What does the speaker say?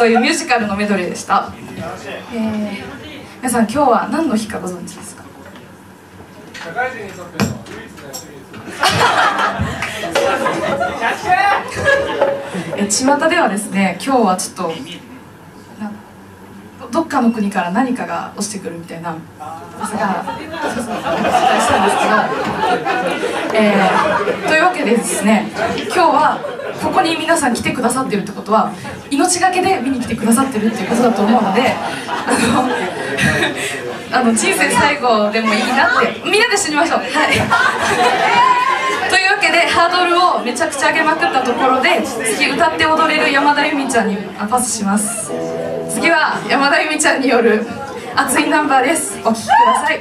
というミュージカルのメドレーでした、えー、皆さん今日は何の日かご存知ですか？え巷ではですね今日はちょっとなどどっかの国から何かが落ちてくるみたいなですがそうそうお伝えしたんですけど、えーというわけでですね今日はここに皆さん来てくださってるってことは命がけで見に来てくださってるっていうことだと思うのであのあの人生最後でもいいなってみんなで死にましょう。はい。というわけでハードルをめちゃくちゃ上げまくったところで次歌って踊れる山田由美ちゃんにあパスします。次は山田由美ちゃんによる熱いナンバーです。お聴きください。